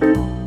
you